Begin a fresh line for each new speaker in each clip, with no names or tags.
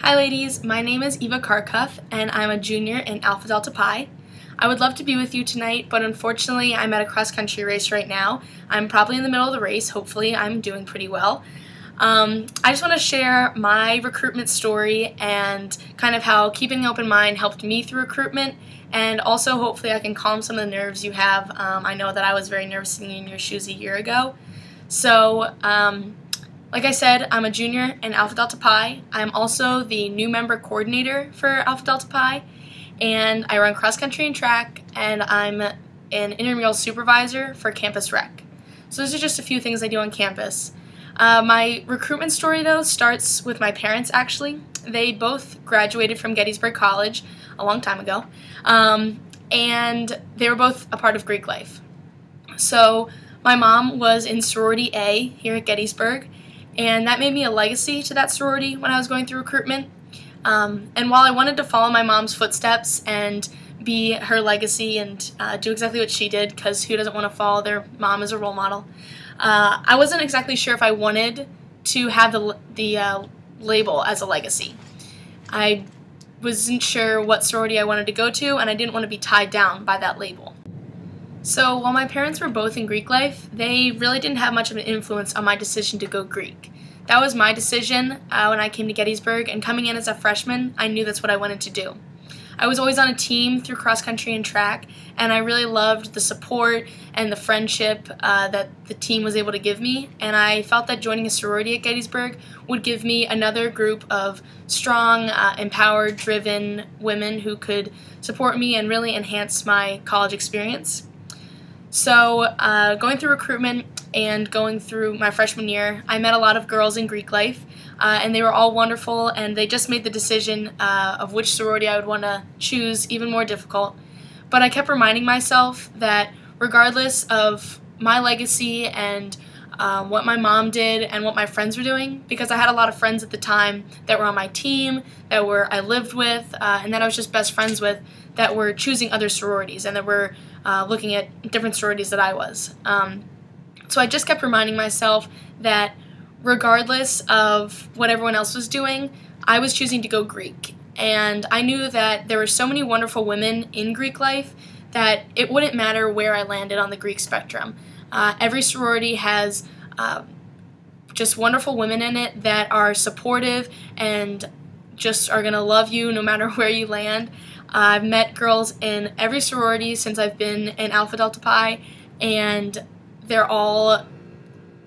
Hi ladies, my name is Eva Karkuff and I'm a junior in Alpha Delta Pi. I would love to be with you tonight, but unfortunately I'm at a cross country race right now. I'm probably in the middle of the race, hopefully I'm doing pretty well. Um, I just want to share my recruitment story and kind of how keeping an open mind helped me through recruitment and also hopefully I can calm some of the nerves you have. Um, I know that I was very nervous in your shoes a year ago. So um, like I said, I'm a junior in Alpha Delta Pi. I'm also the new member coordinator for Alpha Delta Pi, and I run cross country and track, and I'm an intramural supervisor for Campus Rec. So those are just a few things I do on campus. Uh, my recruitment story, though, starts with my parents, actually. They both graduated from Gettysburg College a long time ago, um, and they were both a part of Greek life. So my mom was in sorority A here at Gettysburg, and that made me a legacy to that sorority when I was going through recruitment. Um, and while I wanted to follow my mom's footsteps and be her legacy and uh, do exactly what she did, because who doesn't want to follow their mom as a role model, uh, I wasn't exactly sure if I wanted to have the, the uh, label as a legacy. I wasn't sure what sorority I wanted to go to, and I didn't want to be tied down by that label. So while my parents were both in Greek life, they really didn't have much of an influence on my decision to go Greek. That was my decision uh, when I came to Gettysburg, and coming in as a freshman, I knew that's what I wanted to do. I was always on a team through cross country and track, and I really loved the support and the friendship uh, that the team was able to give me. And I felt that joining a sorority at Gettysburg would give me another group of strong, uh, empowered, driven women who could support me and really enhance my college experience. So, uh, going through recruitment and going through my freshman year, I met a lot of girls in Greek life, uh, and they were all wonderful, and they just made the decision uh, of which sorority I would want to choose even more difficult. But I kept reminding myself that regardless of my legacy and um, what my mom did and what my friends were doing because I had a lot of friends at the time that were on my team, that were I lived with, uh, and that I was just best friends with that were choosing other sororities and that were uh, looking at different sororities that I was. Um, so I just kept reminding myself that regardless of what everyone else was doing, I was choosing to go Greek. And I knew that there were so many wonderful women in Greek life that it wouldn't matter where I landed on the Greek spectrum. Uh, every sorority has uh, just wonderful women in it that are supportive and just are going to love you no matter where you land. I've met girls in every sorority since I've been in Alpha Delta Pi, and they're all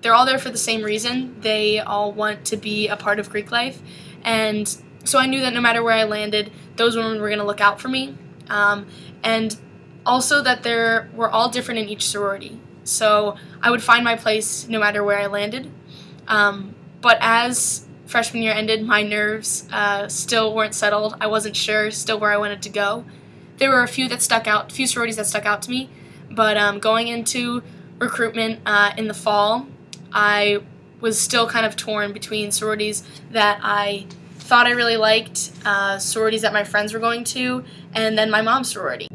they're all there for the same reason. They all want to be a part of Greek life, and so I knew that no matter where I landed, those women were going to look out for me, um, and also that they were all different in each sorority. So I would find my place no matter where I landed. Um, but as freshman year ended, my nerves uh, still weren't settled. I wasn't sure still where I wanted to go. There were a few that stuck out, a few sororities that stuck out to me, but um, going into recruitment uh, in the fall, I was still kind of torn between sororities that I thought I really liked, uh, sororities that my friends were going to, and then my mom's sorority.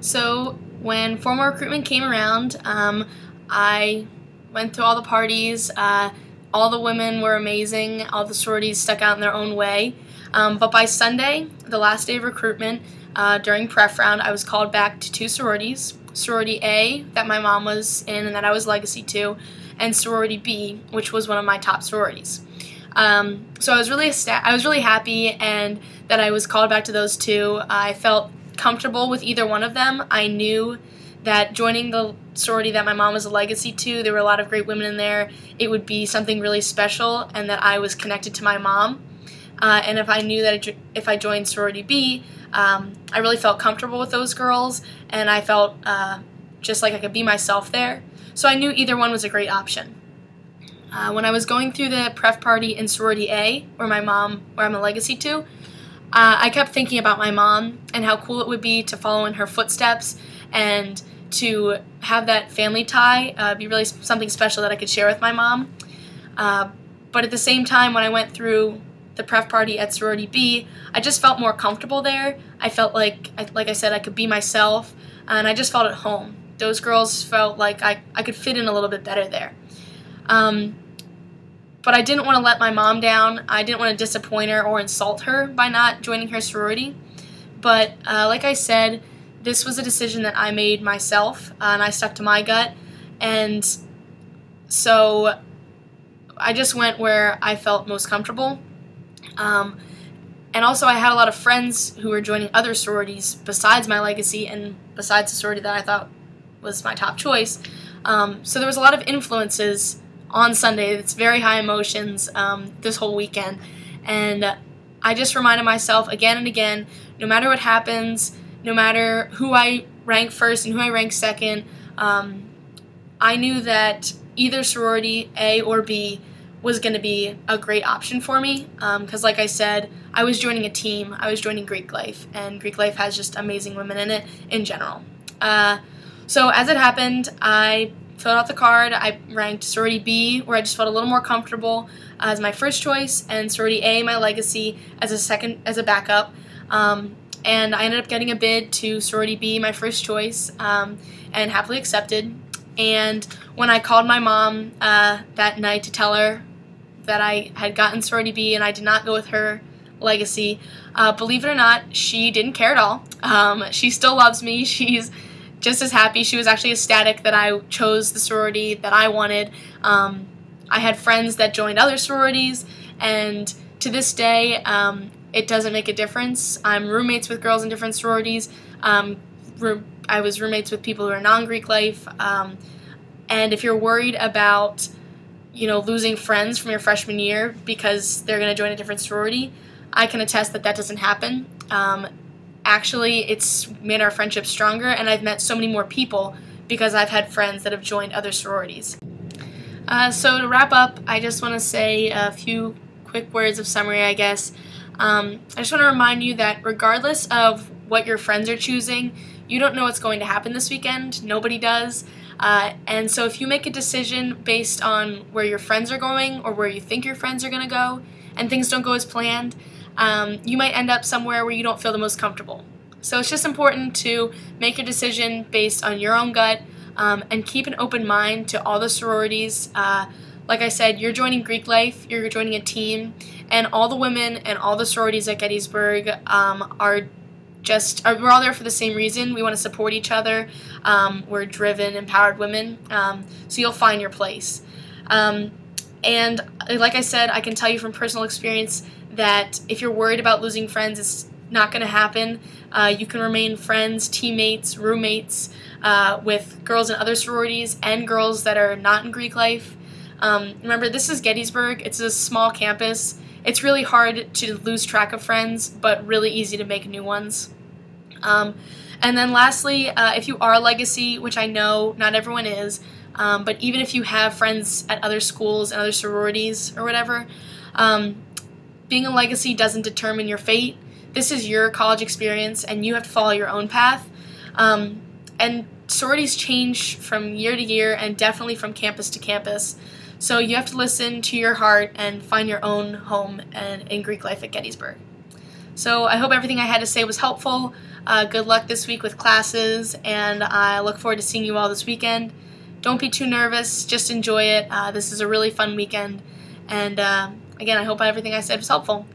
So when formal recruitment came around, um, I went to all the parties. Uh, all the women were amazing. All the sororities stuck out in their own way. Um, but by Sunday, the last day of recruitment, uh, during pref round, I was called back to two sororities. Sorority A, that my mom was in and that I was legacy to, and sorority B, which was one of my top sororities. Um, so I was really I was really happy and that I was called back to those two. I felt comfortable with either one of them. I knew that joining the sorority that my mom was a legacy to, there were a lot of great women in there. It would be something really special, and that I was connected to my mom. Uh, and if I knew that if I joined sorority B, um, I really felt comfortable with those girls, and I felt uh, just like I could be myself there. So I knew either one was a great option. Uh, when I was going through the pref party in sorority A, where my mom, where I'm a legacy to, uh, I kept thinking about my mom and how cool it would be to follow in her footsteps and to have that family tie uh, be really something special that I could share with my mom. Uh, but at the same time, when I went through the pref party at sorority B, I just felt more comfortable there. I felt like, like I said, I could be myself, and I just felt at home. Those girls felt like I, I could fit in a little bit better there. Um, but I didn't want to let my mom down. I didn't want to disappoint her or insult her by not joining her sorority. But uh, like I said, this was a decision that I made myself, uh, and I stuck to my gut. And so I just went where I felt most comfortable. Um, and also, I had a lot of friends who were joining other sororities besides my legacy and besides the sorority that I thought was my top choice. Um, so there was a lot of influences on Sunday. It's very high emotions um, this whole weekend. And I just reminded myself again and again no matter what happens, no matter who I rank first and who I rank second, um, I knew that either sorority, A or B, was going to be a great option for me because, um, like I said, I was joining a team. I was joining Greek Life, and Greek Life has just amazing women in it in general. Uh, so, as it happened, I filled out the card. I ranked sorority B, where I just felt a little more comfortable as my first choice, and sorority A, my legacy, as a second as a backup. Um, and I ended up getting a bid to sorority B, my first choice, um, and happily accepted. And when I called my mom uh, that night to tell her that I had gotten sorority B and I did not go with her legacy, uh, believe it or not, she didn't care at all. Um, she still loves me. She's just as happy. She was actually ecstatic that I chose the sorority that I wanted. Um, I had friends that joined other sororities, and to this day, um, it doesn't make a difference. I'm roommates with girls in different sororities. Um, I was roommates with people who are non-Greek life. Um, and if you're worried about, you know, losing friends from your freshman year because they're going to join a different sorority, I can attest that that doesn't happen. Um, actually, it's made our friendship stronger, and I've met so many more people because I've had friends that have joined other sororities. Uh, so to wrap up, I just want to say a few quick words of summary, I guess. Um, I just want to remind you that regardless of what your friends are choosing, you don't know what's going to happen this weekend. Nobody does. Uh, and so if you make a decision based on where your friends are going or where you think your friends are going to go, and things don't go as planned, um, you might end up somewhere where you don't feel the most comfortable. So it's just important to make a decision based on your own gut um, and keep an open mind to all the sororities. Uh, like I said, you're joining Greek Life, you're joining a team, and all the women and all the sororities at Gettysburg um, are just are, we're all there for the same reason. We want to support each other. Um, we're driven, empowered women. Um, so you'll find your place. Um, and like I said, I can tell you from personal experience that if you're worried about losing friends, it's not going to happen. Uh, you can remain friends, teammates, roommates uh, with girls in other sororities and girls that are not in Greek life. Um, remember, this is Gettysburg. It's a small campus. It's really hard to lose track of friends, but really easy to make new ones. Um, and then lastly, uh, if you are a legacy, which I know not everyone is, um, but even if you have friends at other schools and other sororities or whatever, um, being a legacy doesn't determine your fate. This is your college experience, and you have to follow your own path. Um, and sororities change from year to year and definitely from campus to campus. So you have to listen to your heart and find your own home and in Greek life at Gettysburg. So I hope everything I had to say was helpful. Uh, good luck this week with classes, and I look forward to seeing you all this weekend. Don't be too nervous, just enjoy it. Uh, this is a really fun weekend. And uh, again, I hope everything I said was helpful.